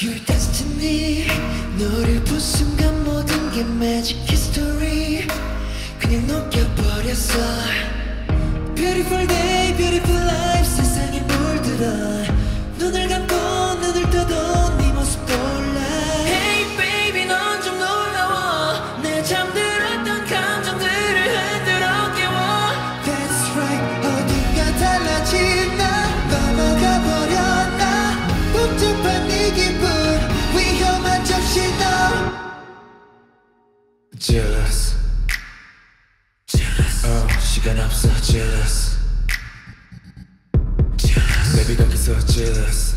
You're destiny 너를 본 순간 모든 게 magic history 그냥 너게 여버렸어 Beautiful day, beautiful life 세상에 물들어. 눈을 감고 눈을 떠도 네 모습 떠올라. Hey baby 넌 좀 놀라워. 내 잠들었던 감정들을 흔들어 깨워. That's right 어딘가 달라진 나. 넘어가 버렸나. 복잡한 이 기분 위험한 적시 너 jealous oh 시간 없어 jealous jealous baby 거기서 jealous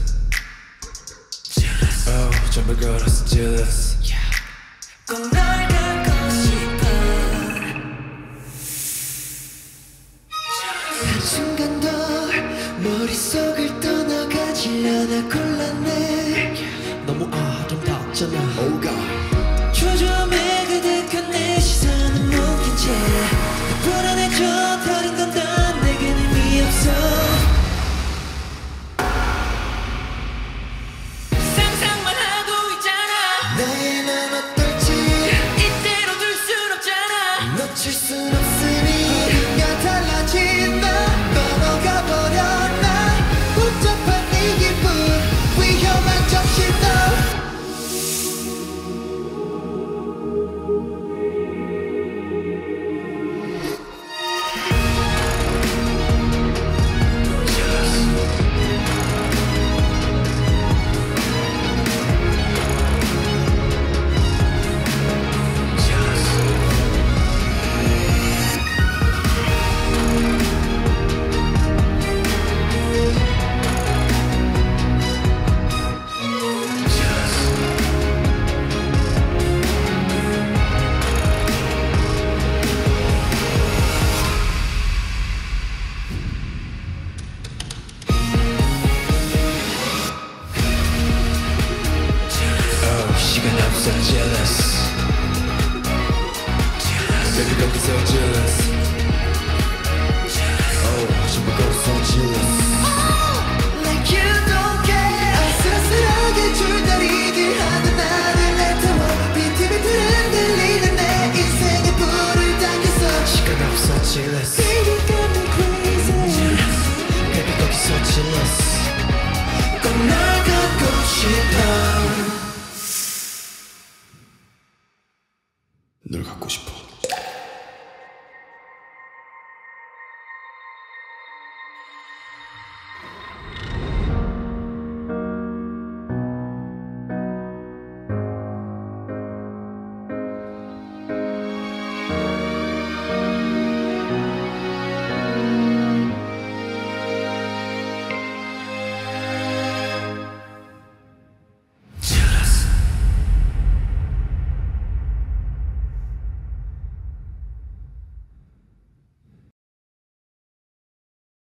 jealous oh 전부 걸었어 jealous 꼭널 갖고 싶어 한순간도 머릿속을 떠나가지려나 곤란해 너무 아름답잖아 oh 시간 없어 jealous jealous baby 거기서 jealous 늘 갖고 싶어.